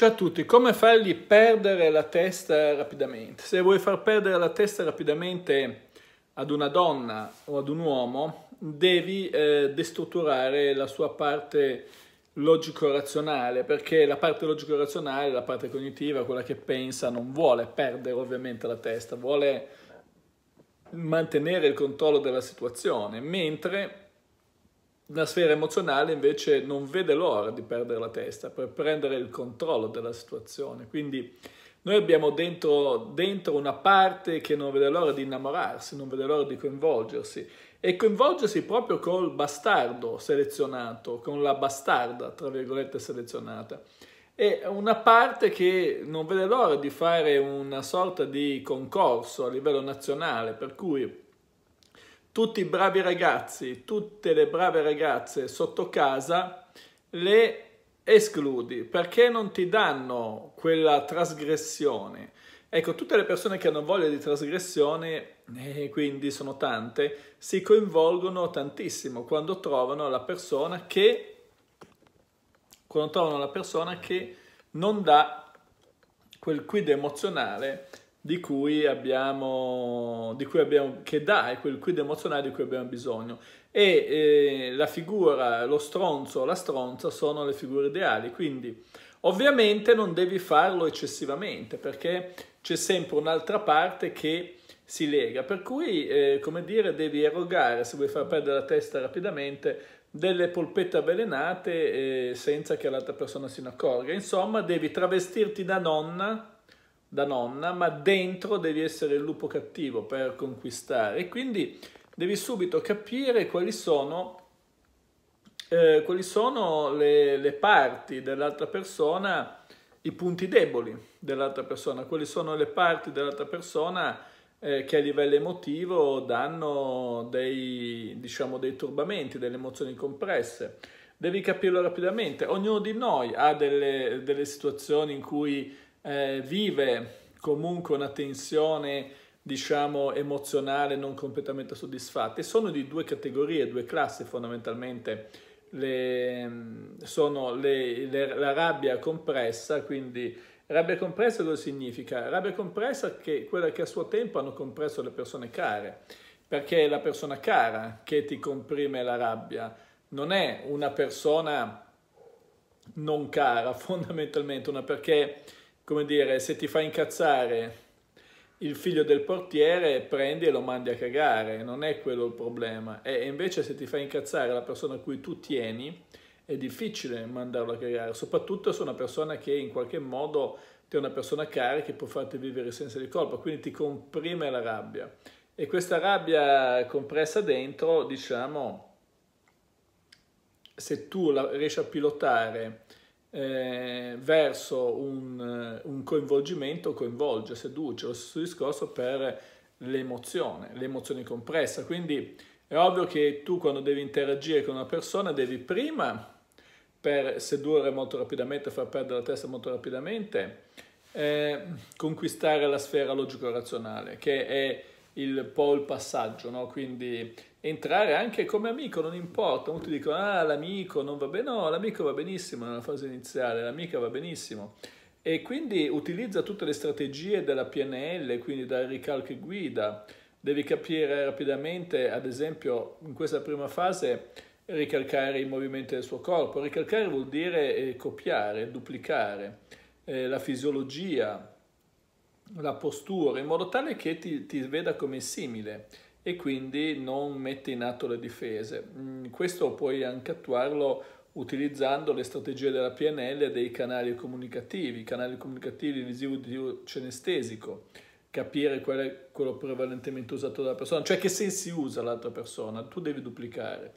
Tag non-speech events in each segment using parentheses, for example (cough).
Ciao a tutti, come fargli perdere la testa rapidamente? Se vuoi far perdere la testa rapidamente ad una donna o ad un uomo, devi eh, destrutturare la sua parte logico-razionale, perché la parte logico-razionale, la parte cognitiva, quella che pensa, non vuole perdere ovviamente la testa, vuole mantenere il controllo della situazione, mentre la sfera emozionale invece non vede l'ora di perdere la testa per prendere il controllo della situazione. Quindi noi abbiamo dentro, dentro una parte che non vede l'ora di innamorarsi, non vede l'ora di coinvolgersi e coinvolgersi proprio col bastardo selezionato, con la bastarda, tra virgolette, selezionata. E una parte che non vede l'ora di fare una sorta di concorso a livello nazionale, per cui tutti i bravi ragazzi, tutte le brave ragazze sotto casa le escludi perché non ti danno quella trasgressione. Ecco, tutte le persone che hanno voglia di trasgressione, e quindi sono tante, si coinvolgono tantissimo quando trovano la persona che, quando trovano la persona che non dà quel quid emozionale di cui abbiamo, di cui abbiamo che dà, quel quid emozionale di cui abbiamo bisogno. E eh, la figura, lo stronzo, la stronza sono le figure ideali, quindi ovviamente non devi farlo eccessivamente perché c'è sempre un'altra parte che si lega, per cui, eh, come dire, devi erogare, se vuoi far perdere la testa rapidamente, delle polpette avvelenate eh, senza che l'altra persona se ne accorga. Insomma, devi travestirti da nonna da nonna, ma dentro devi essere il lupo cattivo per conquistare quindi devi subito capire quali sono, eh, quali sono le, le parti dell'altra persona, i punti deboli dell'altra persona, quali sono le parti dell'altra persona eh, che a livello emotivo danno dei, diciamo, dei turbamenti, delle emozioni compresse. Devi capirlo rapidamente. Ognuno di noi ha delle, delle situazioni in cui eh, vive comunque una tensione diciamo emozionale non completamente soddisfatta. E sono di due categorie, due classi fondamentalmente. Le, sono le, le, la rabbia compressa quindi rabbia compressa cosa significa? rabbia compressa è quella che a suo tempo hanno compresso le persone care. Perché è la persona cara che ti comprime la rabbia non è una persona non cara (laughs) fondamentalmente una perché come dire, se ti fa incazzare il figlio del portiere, prendi e lo mandi a cagare, non è quello il problema. E invece se ti fa incazzare la persona a cui tu tieni, è difficile mandarlo a cagare, soprattutto se una persona che in qualche modo ti è una persona cara che può farti vivere senza di colpa, quindi ti comprime la rabbia. E questa rabbia compressa dentro, diciamo, se tu la riesci a pilotare eh, verso un, eh, un, coinvolgimento coinvolge, seduce, lo stesso discorso per l'emozione, l'emozione compressa. Quindi è ovvio che tu quando devi interagire con una persona devi prima, per sedurre molto rapidamente, far perdere la testa molto rapidamente, eh, conquistare la sfera logico-razionale, che è il, po' il passaggio, no? quindi entrare anche come amico, non importa, molti dicono ah l'amico non va bene, no l'amico va benissimo nella fase iniziale, l'amica va benissimo. E quindi utilizza tutte le strategie della PNL, quindi dal ricalco guida, devi capire rapidamente, ad esempio in questa prima fase, ricalcare i movimenti del suo corpo, ricalcare vuol dire eh, copiare, duplicare, eh, la fisiologia, la postura, in modo tale che ti, ti veda come simile e quindi non mette in atto le difese. Mm, questo puoi anche attuarlo utilizzando le strategie della PNL e dei canali comunicativi, canali comunicativi visivo di cenestesico, capire qual è quello prevalentemente usato dalla persona, cioè che sensi usa l'altra persona, tu devi duplicare.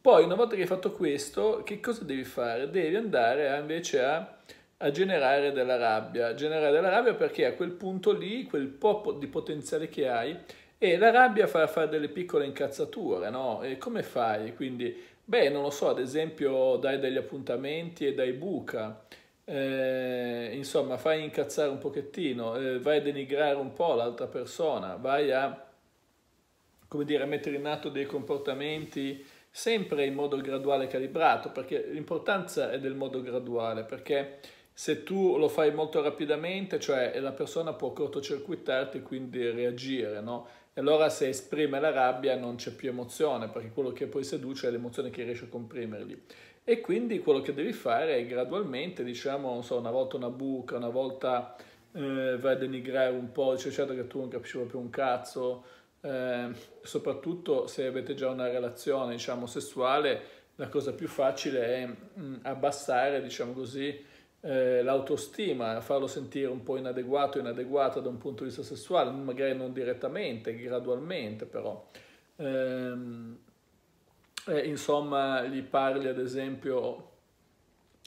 Poi una volta che hai fatto questo, che cosa devi fare? Devi andare a, invece a, a generare della rabbia, generare della rabbia perché a quel punto lì, quel po' di potenziale che hai, e la rabbia fa fare delle piccole incazzature, no? E come fai? Quindi, beh, non lo so, ad esempio dai degli appuntamenti e dai buca, eh, insomma, fai incazzare un pochettino, eh, vai a denigrare un po' l'altra persona, vai a, come dire, a mettere in atto dei comportamenti sempre in modo graduale e calibrato, perché l'importanza è del modo graduale, perché Se tu lo fai molto rapidamente, cioè la persona può cortocircuitarti e quindi reagire, no? E allora se esprime la rabbia non c'è più emozione, perché quello che poi seduce è l'emozione che riesce a comprimerli. E quindi quello che devi fare è gradualmente, diciamo, so, una volta una buca, una volta eh, vai a denigrare un po', dice certo che tu non capisci più un cazzo, eh, soprattutto se avete già una relazione, diciamo, sessuale, la cosa più facile è mh, mm, abbassare, diciamo così, eh, l'autostima, farlo sentire un po' inadeguato, inadeguato da un punto di vista sessuale, magari non direttamente, gradualmente però. Ehm, eh, insomma, gli parli ad esempio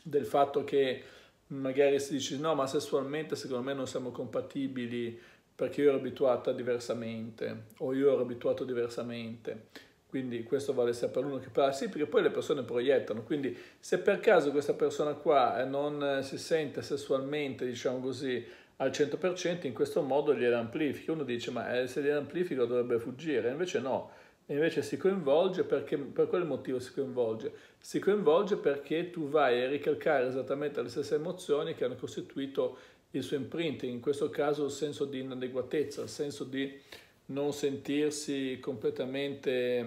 del fatto che magari si dice no, ma sessualmente secondo me non siamo compatibili perché io ero abituata diversamente o io ero abituato diversamente. Quindi questo vale sia per l'uno che per l'altro, sì, perché poi le persone proiettano, quindi se per caso questa persona qua non si sente sessualmente, diciamo così, al 100%, in questo modo gliele amplifica. Uno dice, ma eh, se gliele amplifica dovrebbe fuggire, invece no, invece si coinvolge perché, per quale motivo si coinvolge? Si coinvolge perché tu vai a ricalcare esattamente le stesse emozioni che hanno costituito il suo imprinting, in questo caso il senso di inadeguatezza, il senso di non sentirsi completamente,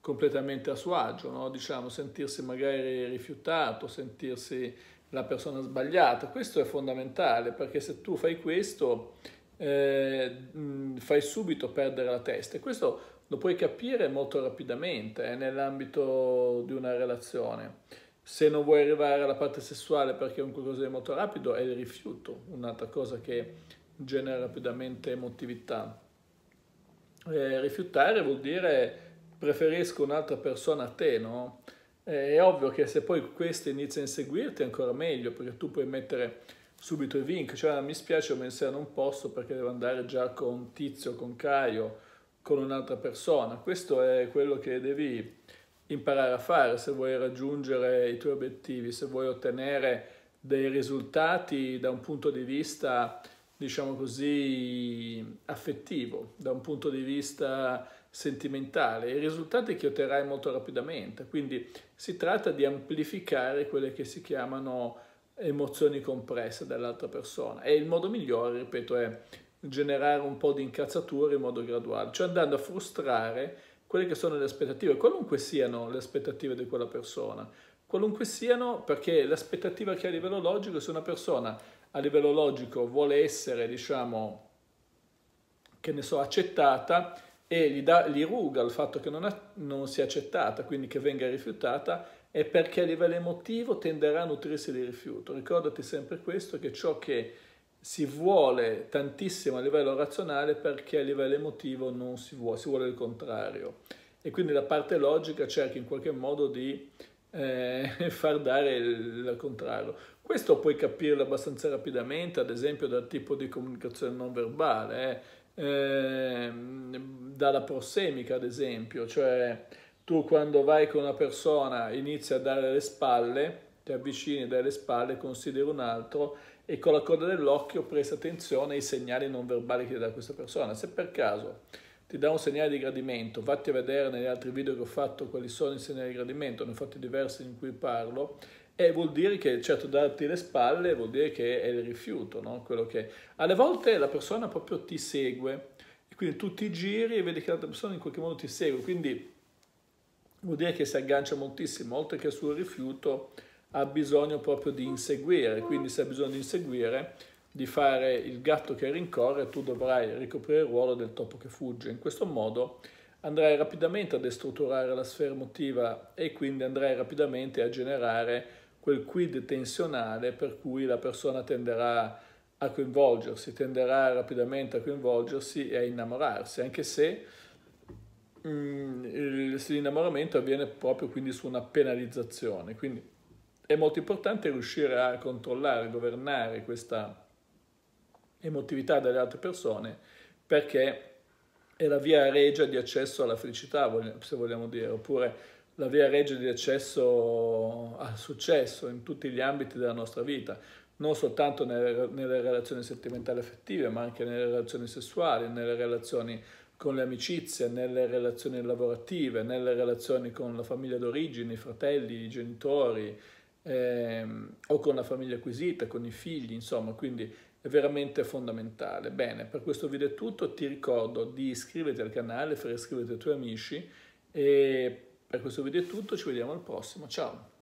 completamente a suo agio, no? diciamo, sentirsi magari rifiutato, sentirsi la persona sbagliata. Questo è fondamentale perché se tu fai questo eh, fai subito perdere la testa e questo lo puoi capire molto rapidamente eh, nell'ambito di una relazione. Se non vuoi arrivare alla parte sessuale perché è un qualcosa di molto rapido, è il rifiuto, un'altra cosa che genera rapidamente emotività. Eh, rifiutare vuol dire preferisco un'altra persona a te, no? Eh, è ovvio che se poi questo inizia a inseguirti è ancora meglio, perché tu puoi mettere subito i vincoli, cioè mi spiace ma in sé non posso perché devo andare già con Tizio, con Caio, con un'altra persona. Questo è quello che devi imparare a fare se vuoi raggiungere i tuoi obiettivi, se vuoi ottenere dei risultati da un punto di vista diciamo così, affettivo, da un punto di vista sentimentale, i risultati che otterrai molto rapidamente. Quindi si tratta di amplificare quelle che si chiamano emozioni compresse dall'altra persona. E il modo migliore, ripeto, è generare un po' di incazzature in modo graduale, cioè andando a frustrare quelle che sono le aspettative, qualunque siano le aspettative di quella persona, qualunque siano, perché l'aspettativa che a livello logico, se una persona a livello logico vuole essere, diciamo, che ne so, accettata e gli, dà, gli ruga il fatto che non, ha, non sia accettata, quindi che venga rifiutata, è perché a livello emotivo tenderà a nutrirsi di rifiuto. Ricordati sempre questo, che ciò che si vuole tantissimo a livello razionale perché a livello emotivo non si vuole, si vuole il contrario. E quindi la parte logica cerca in qualche modo di eh, (laughs) far dare il, il contrario. Questo puoi capirlo abbastanza rapidamente, ad esempio dal tipo di comunicazione non verbale, eh, eh, dalla prossemica ad esempio, cioè tu quando vai con una persona inizi a dare le spalle, ti avvicini, dai le spalle, consideri un altro e con la coda dell'occhio presta attenzione ai segnali non verbali che dà questa persona. Se per caso ti dà un segnale di gradimento, vatti a vedere negli altri video che ho fatto quali sono i segnali di gradimento, ne ho fatti diversi in cui parlo, e vuol dire che, certo, darti le spalle vuol dire che è il rifiuto, no? Quello che... Alle volte la persona proprio ti segue, e quindi tu ti giri e vedi che l'altra persona in qualche modo ti segue, quindi vuol dire che si aggancia moltissimo, oltre che sul rifiuto ha bisogno proprio di inseguire, quindi se ha bisogno di inseguire, di fare il gatto che rincorre, tu dovrai ricoprire il ruolo del topo che fugge. In questo modo andrai rapidamente a destrutturare la sfera emotiva e quindi andrai rapidamente a generare quel quid tensionale per cui la persona tenderà a coinvolgersi, tenderà rapidamente a coinvolgersi e a innamorarsi, anche se mm, l'innamoramento avviene proprio quindi su una penalizzazione. Quindi è molto importante riuscire a controllare, governare questa emotività delle altre persone perché è la via regia di accesso alla felicità, se vogliamo dire, oppure la via reggia di accesso al successo in tutti gli ambiti della nostra vita, non soltanto nelle, nelle relazioni sentimentali affettive, ma anche nelle relazioni sessuali, nelle relazioni con le amicizie, nelle relazioni lavorative, nelle relazioni con la famiglia d'origine, i fratelli, i genitori, ehm, o con la famiglia acquisita, con i figli, insomma, quindi è veramente fondamentale. Bene, per questo video è tutto, ti ricordo di iscriverti al canale, far iscrivere i tuoi amici e per questo video è tutto, ci vediamo al prossimo, ciao!